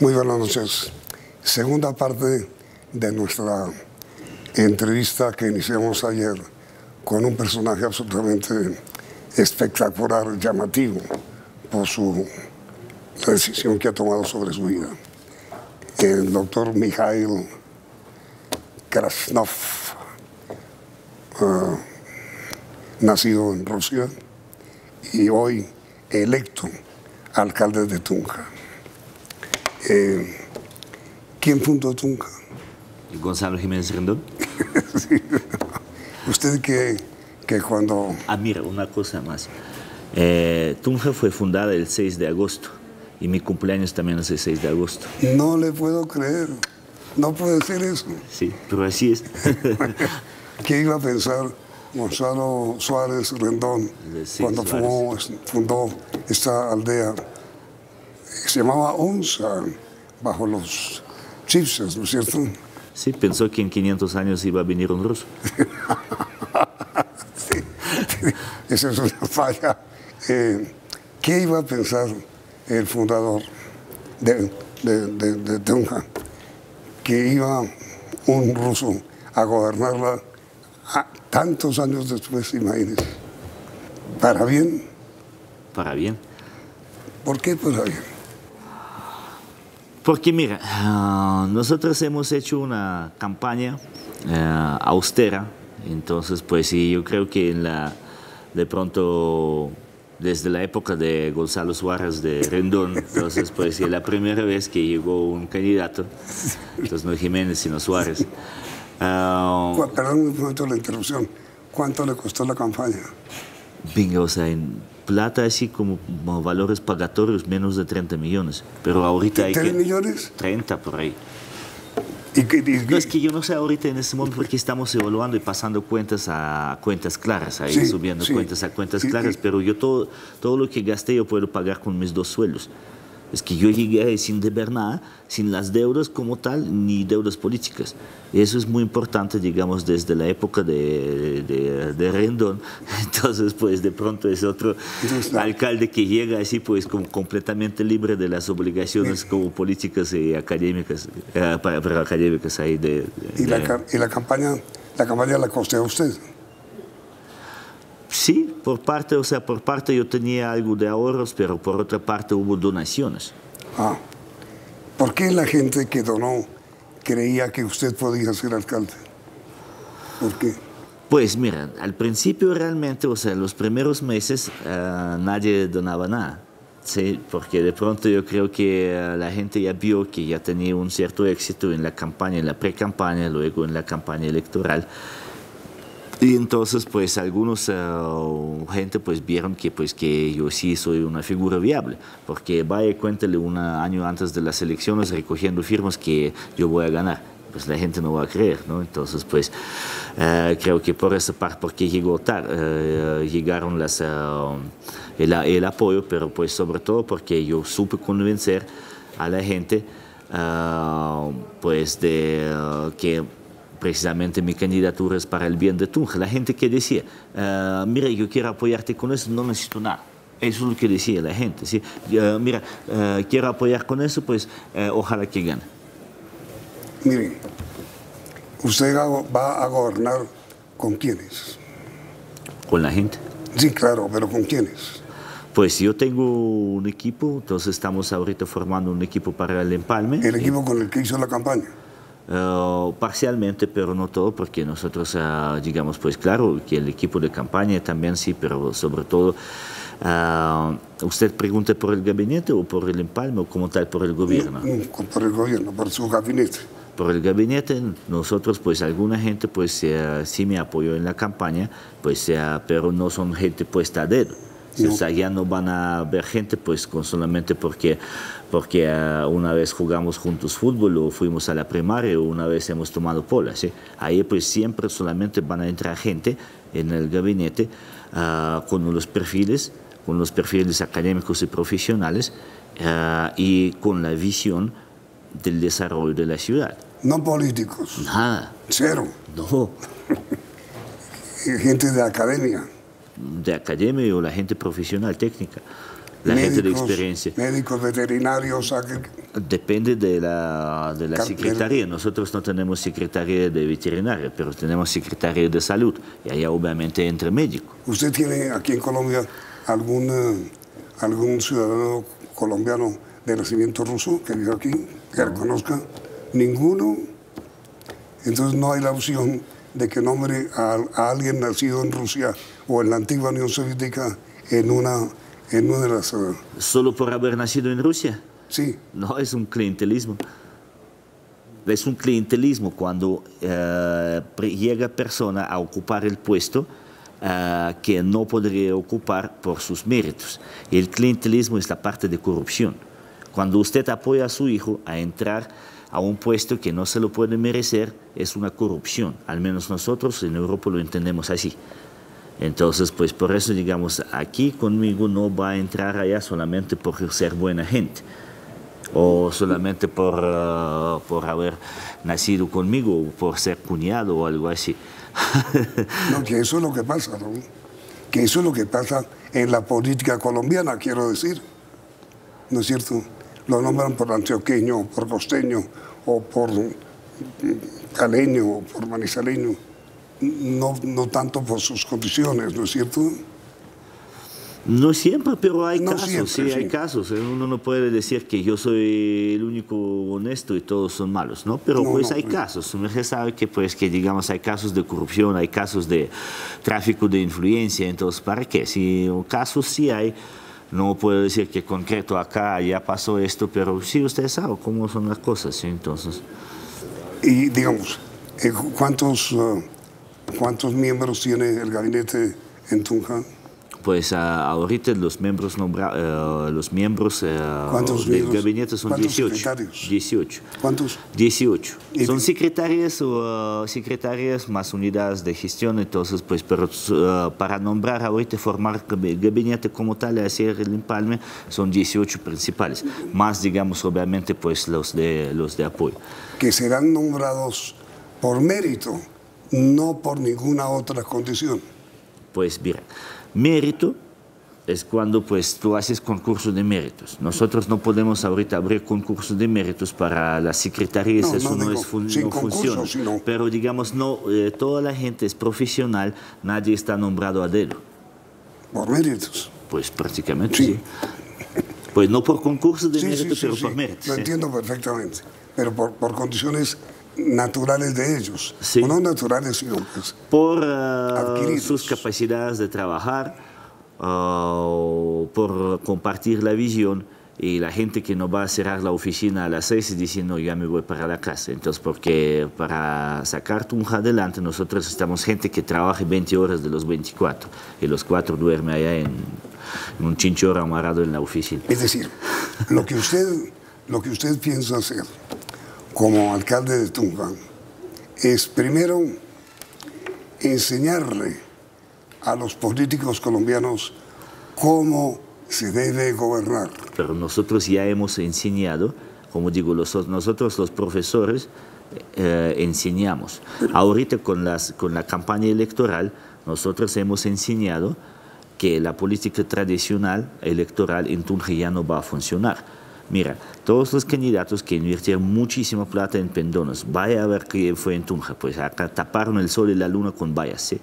Muy buenas noches. Segunda parte de nuestra entrevista que iniciamos ayer con un personaje absolutamente espectacular, llamativo por su decisión que ha tomado sobre su vida. El doctor Mikhail Krasnov, uh, nacido en Rusia y hoy electo alcalde de Tunja. Eh, ¿Quién fundó Tunja? Gonzalo Jiménez Rendón. Usted que, que, cuando... Ah, mira, una cosa más. Eh, Tunja fue fundada el 6 de agosto y mi cumpleaños también es el 6 de agosto. No le puedo creer. No puede ser eso. Sí, pero así es. ¿Qué iba a pensar Gonzalo Suárez Rendón cuando fundó, fundó, esta aldea? Se llamaba Onza, bajo los chipses, ¿no es cierto? Sí, pensó que en 500 años iba a venir un ruso. sí, esa es una falla. Eh, ¿Qué iba a pensar el fundador de, de, Tunja? Que iba un ruso a gobernarla tantos años después, imagínense. ¿Para bien? Para bien. ¿Por qué para bien? Porque mira, ah, nosotros hemos hecho una campaña ah, austera, entonces pues sí, yo creo que en la, de pronto desde la época de Gonzalo Suárez de Rendón, entonces pues sí, la primera vez que llegó un candidato, entonces no Jiménez sino Suárez. Uh, Perdón un momento la interrupción, ¿cuánto le costó la campaña? Venga, o sea, en, plata así como, valores pagatorios menos de 30 millones. Pero ahorita hay que... millones? 30 por ahí. ¿Y qué, no, es que yo no sé ahorita en este momento porque estamos evaluando y pasando cuentas a cuentas claras, ahí subiendo cuentas a cuentas claras, pero yo todo, todo lo que gasté yo puedo pagar con mis dos sueldos. Es que yo llegué sin deber nada, sin las deudas como tal, ni deudas políticas. Eso es muy importante, digamos, desde la época de, de, Rendón. Entonces, pues de pronto es otro alcalde que llega así, pues como completamente libre de las obligaciones como políticas y académicas, eh, para, académicas ahí de... ¿Y, la, ¿Y la campaña, la campaña la costeó usted? Sí, por parte, o sea, por parte yo tenía algo de ahorros, pero por otra parte hubo donaciones. Ah, ¿por qué la gente que donó creía que usted podía ser alcalde? ¿Por qué? Pues mira, al principio realmente, o sea, los primeros meses ah, nadie donaba nada. Sí, porque de pronto yo creo que ah, la gente ya vio que ya tenía un cierto éxito en la campaña, en la pre-campaña, luego en la campaña electoral. Y entonces, pues, algunos uh, gente, pues, vieron que, pues, que yo sí soy una figura viable, porque vaya cuéntale un año antes de las elecciones recogiendo firmas que yo voy a ganar. Pues la gente no va a creer, ¿no? Entonces, pues, uh, creo que por esa parte, porque llegó tarde, uh, llegaron las, el, apoyo, pero pues sobre todo porque yo supe convencer a la gente, pues, de que precisamente mi candidatura es para el bien de Tunja. La gente que decía, uh, mira, yo quiero apoyarte con eso, no necesito nada. Eso es lo que decía la gente. ¿sí? mira, uh, quiero apoyar con eso, pues uh, ojalá que gane. Miren, ¿usted va a gobernar con quiénes? Con la gente. Sí, claro, pero ¿con quiénes? Pues yo tengo un equipo, entonces estamos ahorita formando un equipo para el empalme. ¿El equipo con el que hizo la campaña? Uh, parcialmente, pero no todo, porque nosotros, uh, digamos, pues claro, que el equipo de campaña también sí, pero sobre todo, uh, ¿usted pregunta por el gabinete o por el empalme o como tal por el gobierno? por el gobierno, por su gabinete. Por el gabinete, nosotros, pues alguna gente, pues sí me apoyó en la campaña, pues pero no son gente puesta a dedo. O sea, ya no van a ver gente pues con solamente porque, porque ah, una vez jugamos juntos fútbol o fuimos a la primaria o una vez hemos tomado pola. ¿sí? Ahí pues siempre solamente van a entrar gente en el gabinete uh, con los perfiles, con los perfiles académicos y profesionales uh, y con la visión del desarrollo de la ciudad. No políticos. Nada. Cero. No. gente de academia de academia o la gente profesional técnica. la gente de experiencia. Médicos, veterinarios, Depende de la, de la secretaría. Nosotros no tenemos secretaría de veterinaria, pero tenemos secretaría de salud. Y allá obviamente entre médico. ¿Usted tiene aquí en Colombia algún, eh, algún ciudadano colombiano de nacimiento ruso que vive aquí, que reconozca? Ninguno. Entonces no hay la opción de que nombre a, alguien nacido en Rusia o en la antigua Unión Soviética en una, en una de las... Eh, ¿Solo por haber nacido en Rusia? Sí. No, es un clientelismo. Es un clientelismo cuando eh, llega persona a ocupar el puesto eh, que no podría ocupar por sus méritos. El clientelismo es la parte de corrupción. Cuando usted apoya a su hijo a entrar a un puesto que no se lo puede merecer, es una corrupción. Al menos nosotros en Europa lo entendemos así. Entonces, pues por eso, digamos, aquí conmigo no va a entrar allá solamente por ser buena gente o solamente por, uh, por haber nacido conmigo o por ser cuñado o algo así. no, que eso es lo que pasa, ¿no? Que eso es lo que pasa en la política colombiana, quiero decir. ¿No es cierto? Lo nombran por antioqueño, por costeño, o por caleño, o por manizaleño no, no tanto por sus condiciones, ¿no es cierto? No siempre, pero hay casos, sí, hay casos. ¿eh? Uno no puede decir que yo soy el único honesto y todos son malos, ¿no? Pero pues hay pues. casos. Uno sabe que, pues, que, digamos, hay casos de corrupción, hay casos de tráfico de influencia, entonces, ¿para qué? Si casos sí hay, no puedo decir que concreto acá ya pasó esto, pero sí usted sabe cómo son las cosas, ¿sí? Entonces... Y, digamos, eh, ¿cuántos... Uh, ¿Cuántos miembros tiene el gabinete en Tunja? Pues uh, ahorita los miembros, nombra, uh, los miembros uh, ¿Cuántos del gabinete son 18. 18. ¿Cuántos? 18. Son secretarias o secretarias más unidades de gestión, entonces, pues, pero para nombrar ahorita, formar gabinete como tal y hacer el empalme, son 18 principales. Más, digamos, obviamente, pues, los de, los de apoyo. Que serán nombrados por mérito no por ninguna otra condición. Pues mira, mérito es cuando pues tú haces concurso de méritos. Nosotros no podemos ahorita abrir concurso de méritos para las secretarías, eso no, es funciona. Pero digamos, no, eh, toda la gente es profesional, nadie está nombrado a dedo. ¿Por méritos? Pues prácticamente sí. Pues no por concurso de méritos, pero por méritos. Lo entiendo perfectamente, pero por, por condiciones naturales de ellos, no naturales, sino pues, por uh, sus capacidades de trabajar, uh, por compartir la visión y la gente que no va a cerrar la oficina a las seis y no, ya me voy para la casa. Entonces, porque para sacar Tunja adelante, nosotros estamos gente que trabaja 20 horas de los 24 y los cuatro duerme allá en, en un chinchorro amarrado en la oficina. Es decir, lo que usted, lo que usted piensa hacer como alcalde de Tunja es primero enseñarle a los políticos colombianos cómo se debe gobernar. Pero nosotros ya hemos enseñado, como digo, nosotros los profesores eh, enseñamos. Ahorita con, las, con la campaña electoral, nosotros hemos enseñado que la política tradicional electoral en Tunja ya no va a funcionar Mira, todos los candidatos que invirtieron muchísima plata en pendones, vaya a ver qué fue en Tunja, pues acá taparon el sol y la luna con vallas, ¿sí?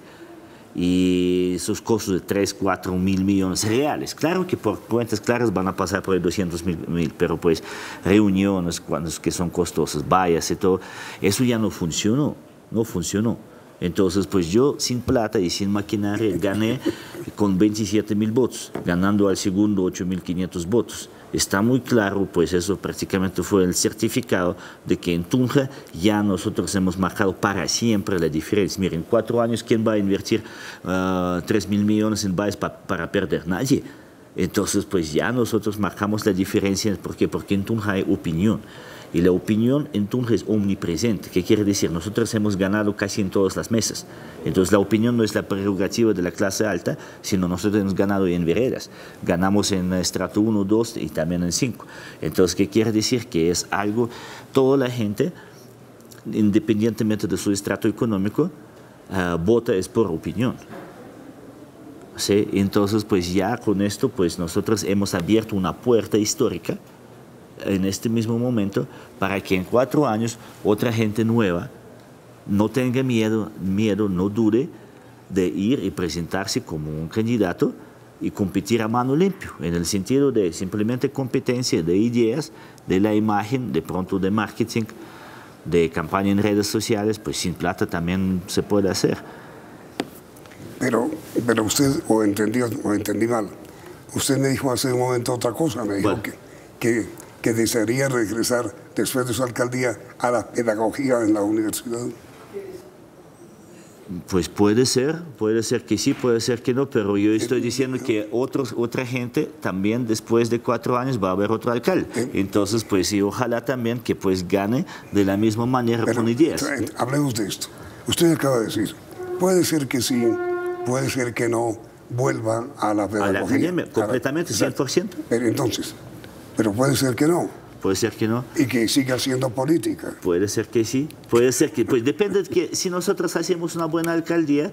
y sus costos de 3, 4 mil millones reales. Claro que por cuentas claras van a pasar por el 200 mil, pero pues reuniones cuando, que son costosas, vallas y todo, eso ya no funcionó, no funcionó. Entonces, pues yo sin plata y sin maquinaria gané con 27 mil votos, ganando al segundo 8 mil 500 votos está muy claro, pues eso prácticamente fue el certificado de que en Tunja ya nosotros hemos marcado para siempre la diferencia. Miren, cuatro años, ¿quién va a invertir uh, 3 mil millones en valles para perder? Nadie. Entonces, pues ya nosotros marcamos la diferencia, ¿por qué? Porque en Tunja hay opinión. Y la opinión en Tunja es omnipresente. ¿Qué quiere decir? Nosotros hemos ganado casi en todas las mesas. Entonces la opinión no es la prerrogativa de la clase alta, sino nosotros hemos ganado en veredas. Ganamos en estrato 1, 2 y también en 5. Entonces, ¿qué quiere decir? Que es algo, toda la gente, independientemente de su estrato económico, uh, vota es por opinión. ¿Sí? Entonces, pues ya con esto, pues nosotros hemos abierto una puerta histórica en este mismo momento para que en cuatro años otra gente nueva no tenga miedo, miedo no dude de ir y presentarse como un candidato y competir a mano limpio, en el sentido de simplemente competencia de ideas, de la imagen, de pronto de marketing, de campaña en redes sociales, pues sin plata también se puede hacer. Pero, pero usted, o entendí, o entendí mal, usted me dijo hace un momento otra cosa, me dijo que, que, que desearía regresar después de su alcaldía a la pedagogía en la universidad. Pues puede ser, puede ser que sí, puede ser que no, pero yo estoy diciendo que otros, otra gente también después de cuatro años va a haber otro alcalde. Entonces, pues sí, ojalá también que pues gane de la misma manera con ideas. Hablemos de esto. Usted acaba de decir, puede ser que sí, puede ser que no vuelva a la pedagogía. A la academia, completamente, 100%. Pero entonces, pero puede ser que no. Puede ser que no. Y que siga siendo política. Puede ser que sí. Puede ser que, pues depende de que si nosotros hacemos una buena alcaldía,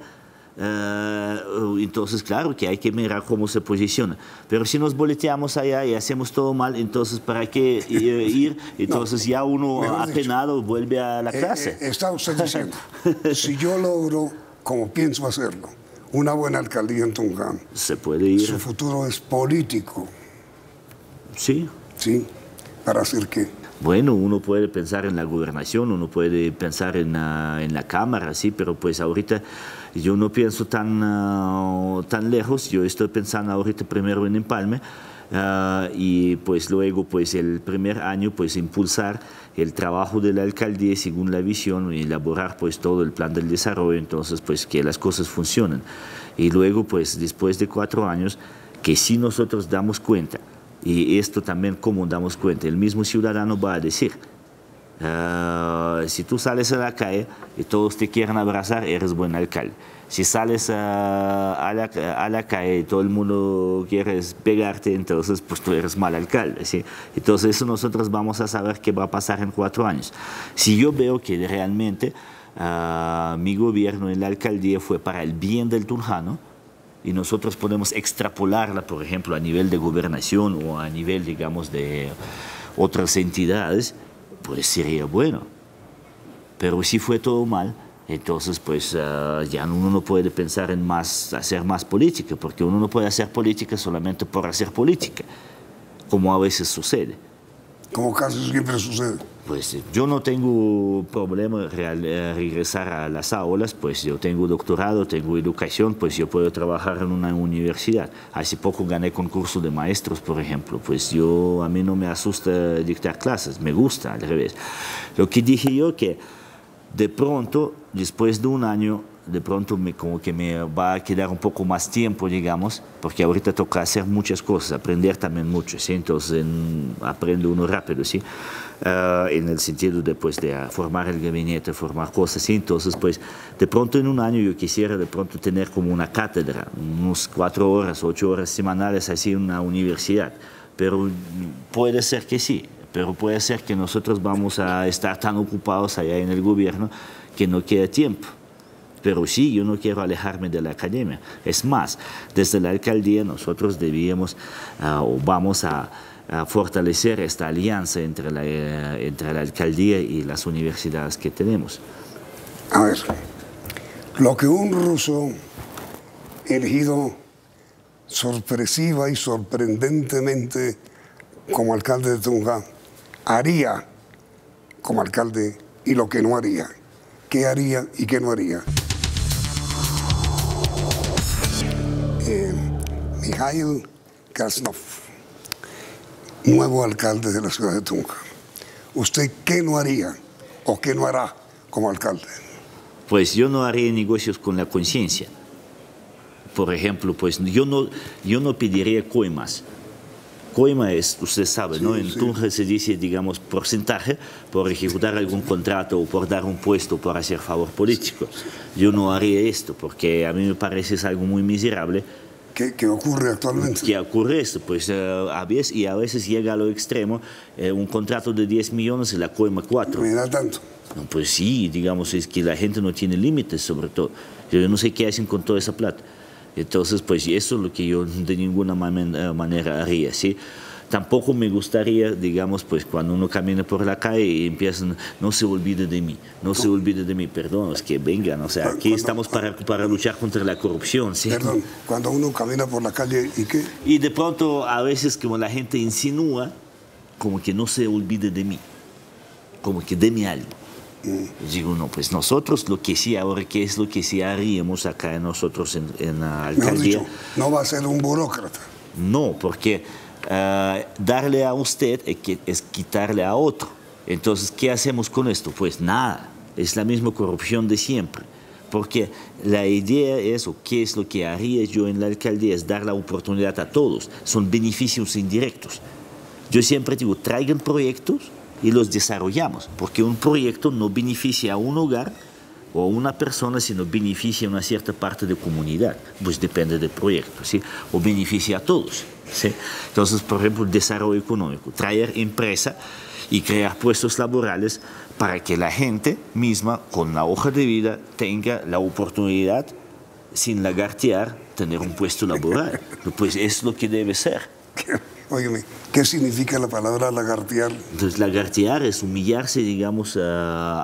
eh, entonces claro que hay que mirar cómo se posiciona. Pero si nos boleteamos allá y hacemos todo mal, entonces ¿para qué ir? Entonces ya uno apenado vuelve a la eh, clase. Eh, está usted diciendo, si yo logro, como pienso hacerlo, una buena alcaldía en Tunja, se puede ir. Su futuro es político. Sí. Sí. ¿Para hacer qué? Bueno, uno puede pensar en la gobernación, uno puede pensar en la, en la Cámara, sí, pero pues ahorita yo no pienso tan, ah, tan lejos, yo estoy pensando ahorita primero en Empalme uh, y pues luego pues el primer año pues impulsar el trabajo de la alcaldía según la visión y elaborar pues todo el plan del desarrollo, entonces pues que las cosas funcionen. Y luego pues después de cuatro años que si nosotros damos cuenta y esto también, como damos cuenta, el mismo ciudadano va a decir, ah, si tú sales a la calle y todos te quieren abrazar, eres buen alcalde. Si sales a, la, a, la, calle y todo el mundo quiere pegarte, entonces pues tú eres mal alcalde. ¿sí? Entonces eso nosotros vamos a saber qué va a pasar en cuatro años. Si yo veo que realmente ah, mi gobierno en la alcaldía fue para el bien del Tunjano, y nosotros podemos extrapolarla, por ejemplo, a nivel de gobernación o a nivel, digamos, de otras entidades, pues sería bueno. Pero si fue todo mal, entonces pues ah, ya uno no puede pensar en más, hacer más política, porque uno no puede hacer política solamente por hacer política, como a veces sucede. Como casi siempre sucede. Pues yo no tengo problema real, eh, regresar a las aulas, pues yo tengo doctorado, tengo educación, pues yo puedo trabajar en una universidad. Hace poco gané concurso de maestros, por ejemplo, pues yo a mí no me asusta dictar clases, me gusta al revés. Lo que dije yo que de pronto, después de un año, de pronto me, como que me va a quedar un poco más tiempo, digamos, porque ahorita toca hacer muchas cosas, aprender también mucho, ¿sí? entonces aprende uno rápido, ¿sí? Uh, en el sentido de, pues, de formar el gabinete, formar cosas, entonces pues de pronto en un año yo quisiera de pronto tener como una cátedra, unos cuatro horas, ocho horas semanales así en una universidad, pero puede ser que sí, pero puede ser que nosotros vamos a estar tan ocupados allá en el gobierno que no queda tiempo. Pero sí, yo no quiero alejarme de la academia. Es más, desde la alcaldía nosotros debíamos uh, o vamos a, a, fortalecer esta alianza entre la, uh, entre la alcaldía y las universidades que tenemos. A ver, lo que un ruso elegido sorpresiva y sorprendentemente como alcalde de Tunja haría como alcalde y lo que no haría. ¿Qué haría y qué no haría? Eh, Mikhail Krasnov, nuevo alcalde de la ciudad de Tunja. ¿Usted qué no haría o qué no hará como alcalde? Pues yo no haría negocios con la conciencia. Por ejemplo, pues yo no, yo no pediría coimas coima es, usted sabe, ¿no? En Tunja se dice, digamos, porcentaje por ejecutar algún contrato o por dar un puesto por hacer favor político. Yo no haría esto porque a mí me parece es algo muy miserable. ¿Qué, ocurre actualmente? ¿Qué ocurre esto? Pues eh, a veces, y a veces llega a lo extremo, eh, un contrato de 10 millones la coima 4. ¿Me da tanto? pues sí, digamos, es que la gente no tiene límites sobre todo. Yo no sé qué hacen con toda esa plata. Entonces, pues eso es lo que yo de ninguna manera haría, ¿sí? Tampoco me gustaría, digamos, pues cuando uno camina por la calle y empiezan, no se olvide de mí, no se olvide de mí, perdón, es que vengan, o sea, aquí estamos para, para luchar contra la corrupción, ¿sí? Perdón, cuando uno camina por la calle y qué? Y de pronto a veces como la gente insinúa, como que no se olvide de mí, como que deme algo. Mm. Digo, no, pues nosotros lo que sí, ahora qué es lo que sí haríamos acá nosotros en, en la alcaldía. no va a ser un burócrata. No, porque eh, darle a usted es quitarle a otro. Entonces, ¿qué hacemos con esto? Pues nada, es la misma corrupción de siempre. Porque la idea es, o qué es lo que haría yo en la alcaldía, es dar la oportunidad a todos. Son beneficios indirectos. Yo siempre digo, traigan proyectos y los desarrollamos, porque un proyecto no beneficia a un hogar o a una persona, sino beneficia a una cierta parte de comunidad, pues depende del proyecto, ¿sí? o beneficia a todos. ¿Sí? Entonces, por ejemplo, el desarrollo económico, traer empresa y crear puestos laborales para que la gente misma, con la hoja de vida, tenga la oportunidad, sin lagartear, tener un puesto laboral. Pues es lo que debe ser. Óyeme, ¿qué significa la palabra lagartear? Entonces, lagartear es humillarse, digamos, uh,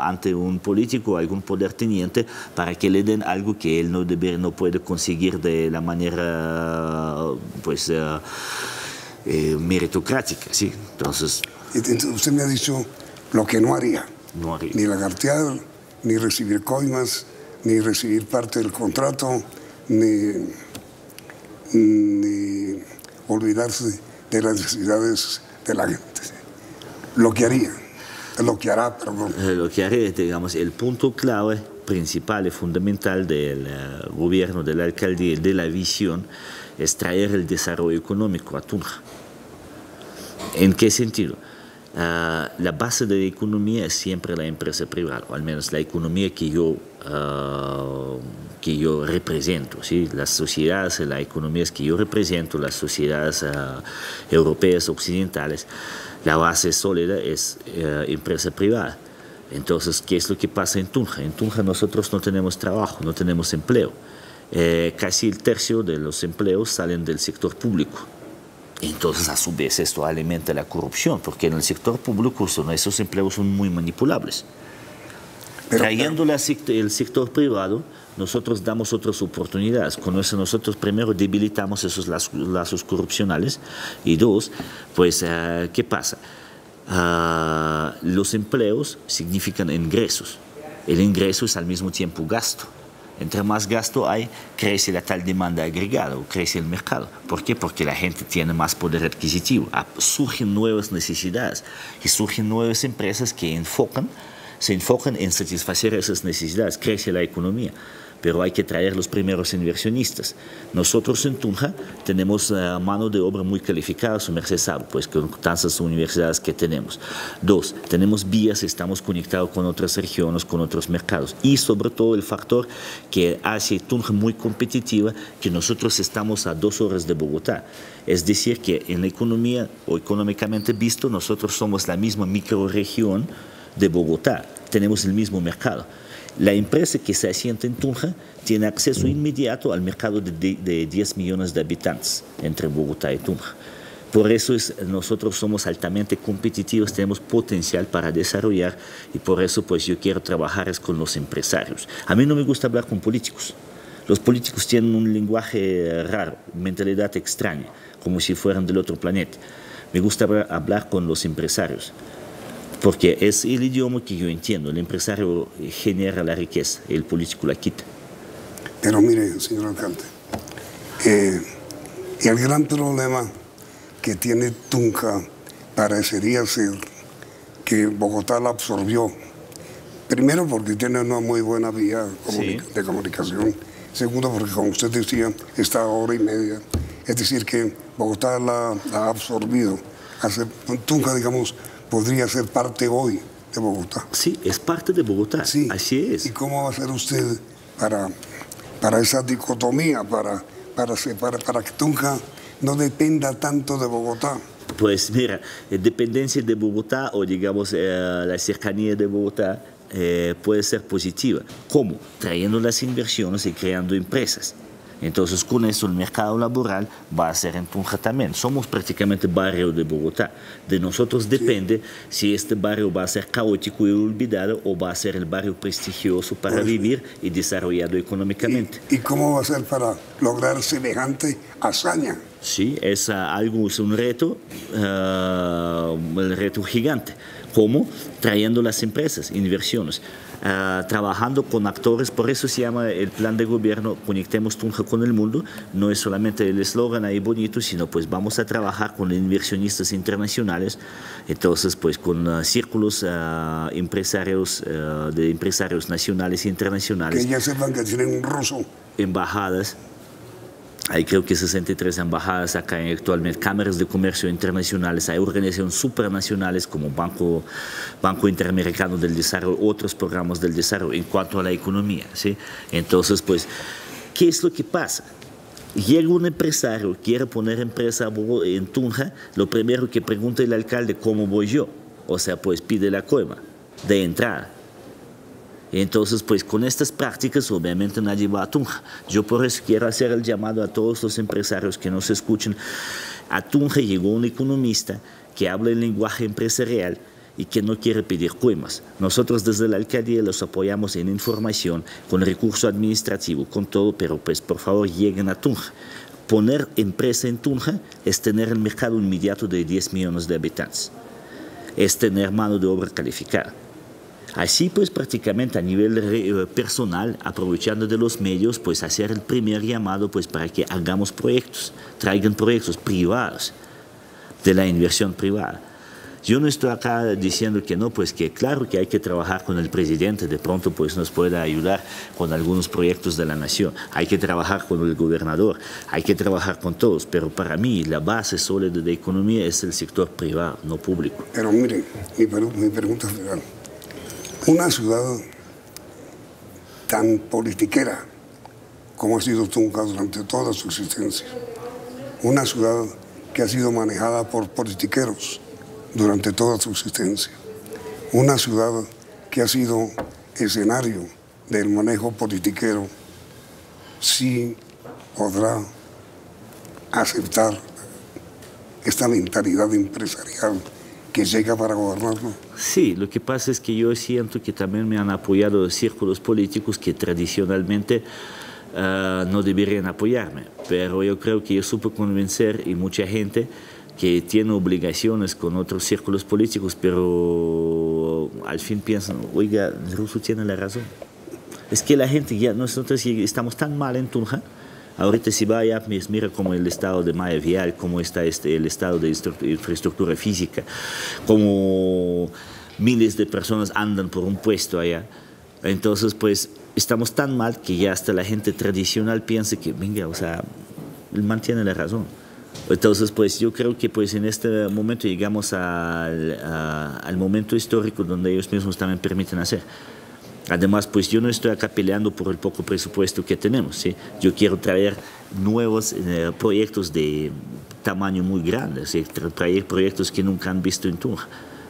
ante un político, algún poder teniente, para que le den algo que él no, debe, no puede conseguir de la manera, pues, uh, eh, meritocrática, ¿sí? Entonces... Usted me ha dicho lo que no haría. No haría. Ni lagartear, ni recibir coimas, ni recibir parte del contrato, ni, ni olvidarse de las necesidades de la gente. Lo que haría, lo que hará. Eh, lo que haré, digamos, el punto clave, principal y fundamental del eh, gobierno, de la alcaldía, de la visión, es traer el desarrollo económico a Tunja. ¿En qué sentido? Ah, la base de la economía es siempre la empresa privada, o al menos la economía que yo, uh, que yo represento. ¿sí? Las sociedades, las economías que yo represento, las sociedades uh, europeas, occidentales, la base sólida es empresa privada. Entonces, ¿qué es lo que pasa en Tunja? En Tunja nosotros no tenemos trabajo, no tenemos empleo. Eh, casi el tercio de los empleos salen del sector público. Entonces, a su vez, esto alimenta la corrupción, porque en el sector público son, esos empleos son muy manipulables. Trayendo el sector privado, nosotros damos otras oportunidades. Con eso nosotros primero debilitamos esos lazos, corrupcionales y dos, pues, ah, ¿qué pasa? Ah, los empleos significan ingresos. El ingreso es al mismo tiempo gasto. Entre más gasto hay, crece la tal demanda agregada o crece el mercado. ¿Por qué? Porque la gente tiene más poder adquisitivo. Ah, surgen nuevas necesidades y surgen nuevas empresas que enfocan, se enfocan en satisfacer esas necesidades. Crece la economía pero hay que traer los primeros inversionistas. Nosotros en Tunja tenemos mano de obra muy calificada, su merced sabe, pues con tantas universidades que tenemos. Dos, tenemos vías, estamos conectados con otras regiones, con otros mercados. Y sobre todo el factor que hace Tunja muy competitiva, que nosotros estamos a dos horas de Bogotá. Es decir, que en la economía o económicamente visto, nosotros somos la misma microregión de Bogotá, tenemos el mismo mercado. La empresa que se asienta en Tunja tiene acceso inmediato al mercado de, 10 millones de habitantes entre Bogotá y Tunja. Por eso es, nosotros somos altamente competitivos, tenemos potencial para desarrollar y por eso pues yo quiero trabajar es con los empresarios. A mí no me gusta hablar con políticos. Los políticos tienen un lenguaje raro, mentalidad extraña, como si fueran del otro planeta. Me gusta hablar con los empresarios porque es el idioma que yo entiendo. El empresario genera la riqueza, el político la quita. Pero mire, señor alcalde, eh, el gran problema que tiene Tunja parecería ser que Bogotá la absorbió. Primero porque tiene una muy buena vía de comunicación. Segundo porque, como usted decía, está a hora y media. Es decir, que Bogotá la, la ha absorbido. Hace, Tunja, digamos, podría ser parte hoy de Bogotá. Sí, es parte de Bogotá, sí. así es. ¿Y cómo va a ser usted para, para esa dicotomía, para, para, para, para que Tunja no dependa tanto de Bogotá? Pues mira, eh, dependencia de Bogotá o digamos eh, la cercanía de Bogotá eh, puede ser positiva. ¿Cómo? Trayendo las inversiones y creando empresas. Entonces, con eso el mercado laboral va a ser en Tunja también. Somos prácticamente barrio de Bogotá. De nosotros depende si este barrio va a ser caótico y olvidado o va a ser el barrio prestigioso para vivir y desarrollado económicamente. ¿Y, cómo va a ser para lograr semejante hazaña? Sí, es algo, es un reto, uh, un reto gigante. ¿Cómo? Trayendo las empresas, inversiones. Ah, trabajando con actores, por eso se llama el plan de gobierno Conectemos Tunja con el Mundo, no es solamente el eslogan ahí bonito, sino pues vamos a trabajar con inversionistas internacionales, entonces pues con ah, círculos uh, empresarios, de empresarios nacionales e internacionales. Que ya sepan que tienen un ruso. Embajadas hay creo que 63 embajadas acá actualmente, cámaras de comercio internacionales, hay organizaciones supranacionales como Banco, Banco Interamericano del Desarrollo, otros programas del desarrollo en cuanto a la economía. ¿sí? Entonces, pues, ¿qué es lo que pasa? Llega un empresario, quiere poner empresa en Tunja, lo primero que pregunta el alcalde, ¿cómo voy yo? O sea, pues pide la coima de entrada. Entonces, pues con estas prácticas obviamente nadie va a Tunja. Yo por eso quiero hacer el llamado a todos los empresarios que nos escuchen. A Tunja llegó un economista que habla el lenguaje empresarial y que no quiere pedir coimas. Nosotros desde la alcaldía los apoyamos en información, con recurso administrativo, con todo, pero pues por favor lleguen a Tunja. Poner empresa en Tunja es tener el mercado inmediato de 10 millones de habitantes, es tener mano de obra calificada Así pues prácticamente a nivel eh, personal, aprovechando de los medios, pues hacer el primer llamado pues para que hagamos proyectos, traigan proyectos privados de la inversión privada. Yo no estoy acá diciendo que no, pues que claro que hay que trabajar con el presidente, de pronto pues nos pueda ayudar con algunos proyectos de la nación, hay que trabajar con el gobernador, hay que trabajar con todos, pero para mí la base sólida de economía es el sector privado, no público. Pero miren, mi, pregunta una ciudad tan politiquera como ha sido Tunca durante toda su existencia. Una ciudad que ha sido manejada por politiqueros durante toda su existencia. Una ciudad que ha sido escenario del manejo politiquero, sí podrá aceptar esta mentalidad empresarial que llega para gobernarlo. Sí, lo que pasa es que yo siento que también me han apoyado círculos políticos que tradicionalmente uh, no deberían apoyarme, pero yo creo que yo supe convencer y mucha gente que tiene obligaciones con otros círculos políticos, pero al fin piensan, oiga, Russo tiene la razón. Es que la gente ya, nosotros estamos tan mal en Tunja, Ahorita si vaya, mira como el estado de malla vial, cómo está este, el estado de infraestructura física, cómo miles de personas andan por un puesto allá. Entonces, pues estamos tan mal que ya hasta la gente tradicional piensa que, venga, o sea, mantiene la razón. Entonces, pues yo creo que pues en este momento llegamos al, al momento histórico donde ellos mismos también permiten hacer. Además, pues yo no estoy acá peleando por el poco presupuesto que tenemos. ¿sí? Yo quiero traer nuevos eh, proyectos de tamaño muy grande, ¿sí? traer proyectos que nunca han visto en Tunja.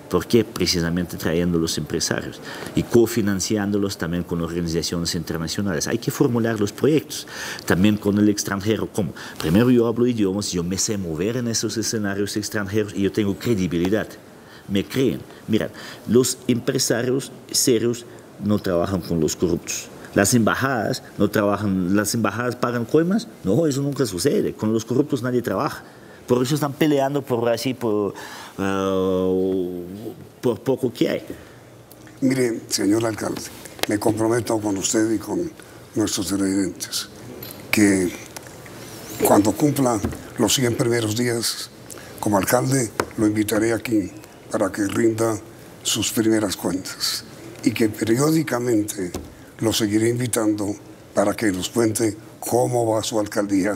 ¿Por qué? Precisamente trayendo los empresarios y cofinanciándolos también con organizaciones internacionales. Hay que formular los proyectos también con el extranjero. ¿Cómo? Primero yo hablo idiomas, yo me sé mover en esos escenarios extranjeros y yo tengo credibilidad. Me creen. Mira, los empresarios serios no trabajan con los corruptos. Las embajadas no trabajan, las embajadas pagan coimas. No, eso nunca sucede. Con los corruptos nadie trabaja. Por eso están peleando por así, por, uh, por poco que hay. Mire, señor alcalde, me comprometo con usted y con nuestros televidentes que cuando cumpla los 100 primeros días como alcalde, lo invitaré aquí para que rinda sus primeras cuentas y que periódicamente lo seguiré invitando para que nos cuente cómo va su alcaldía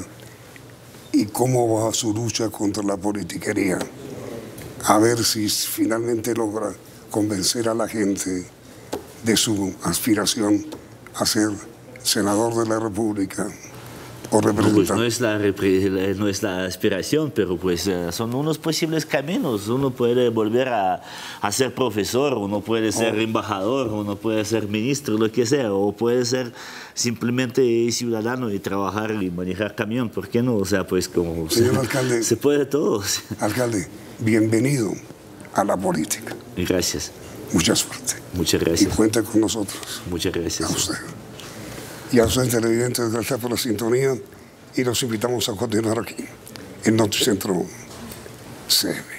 y cómo va su lucha contra la politiquería. A ver si finalmente logra convencer a la gente de su aspiración a ser senador de la República o No, pues representar. no es la, no es la aspiración, pero pues eh, son unos posibles caminos. Uno puede volver a, a ser profesor, uno puede ser Oh. embajador, uno puede ser ministro, lo que sea, o puede ser simplemente ciudadano y trabajar y manejar camión, ¿por qué no? O sea, pues como Señor alcalde. se puede todo. Alcalde, bienvenido a la política. Gracias, Mucha suerte. muchas Y gracias, cuente con nosotros, muchas a gracias. usted. Y a ustedes televidentes, gracias por la sintonía y los invitamos a continuar aquí, en Noticentro CM.